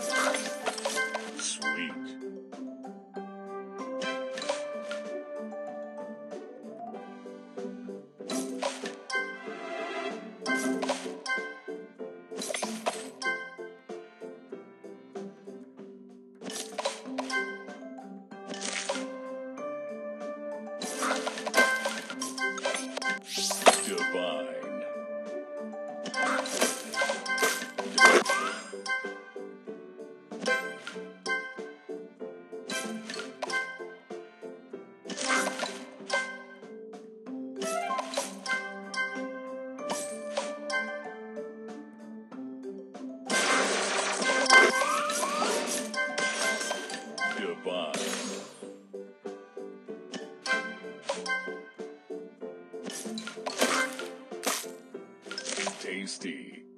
Sweet. tasty.